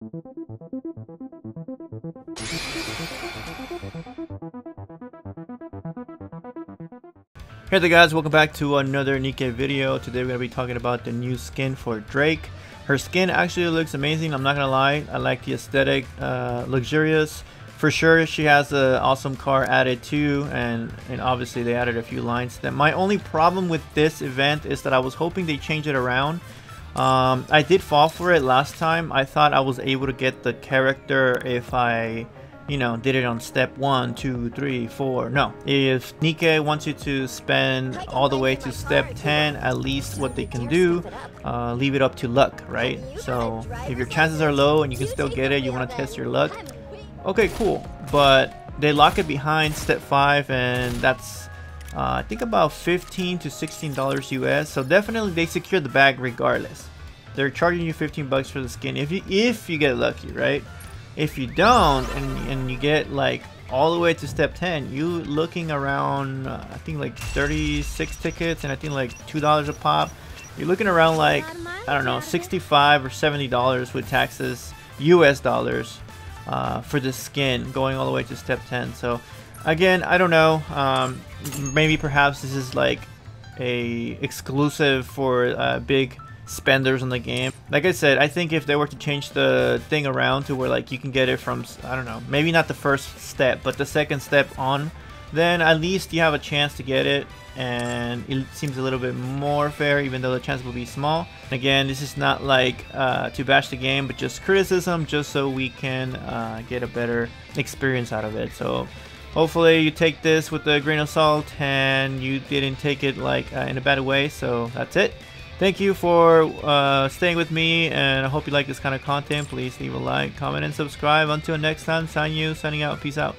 Hey there guys, welcome back to another Nikke video. Today we're going to be talking about the new skin for Drake. Her skin actually looks amazing, I'm not going to lie. I like the aesthetic, uh, luxurious. For sure she has an awesome car added too and, and obviously they added a few lines. That My only problem with this event is that I was hoping they change it around. Um, I did fall for it last time. I thought I was able to get the character if I you know, did it on step one, two, three, four. No. If Nikke wants you to spend all the way to step 10, at least what they can do, uh, leave it up to luck, right? So if your chances are low and you can still get it, you want to test your luck, okay, cool. But they lock it behind step 5 and that's uh, I think about 15 to 16 dollars US so definitely they secure the bag regardless they're charging you 15 bucks for the skin if you if you get lucky right if you don't, and, and you get like all the way to step 10, you looking around, uh, I think like 36 tickets and I think like $2 a pop. You're looking around like, I don't know, 65 or $70 with taxes, US dollars, uh, for the skin going all the way to step 10. So again, I don't know. Um, maybe perhaps this is like a exclusive for uh, big spenders in the game. Like I said, I think if they were to change the thing around to where like you can get it from, I don't know, maybe not the first step, but the second step on, then at least you have a chance to get it and it seems a little bit more fair even though the chance will be small. Again, this is not like uh, to bash the game, but just criticism just so we can uh, get a better experience out of it. So hopefully you take this with a grain of salt and you didn't take it like uh, in a bad way. So that's it. Thank you for uh, staying with me, and I hope you like this kind of content. Please leave a like, comment, and subscribe. Until next time, sign you, signing out. Peace out.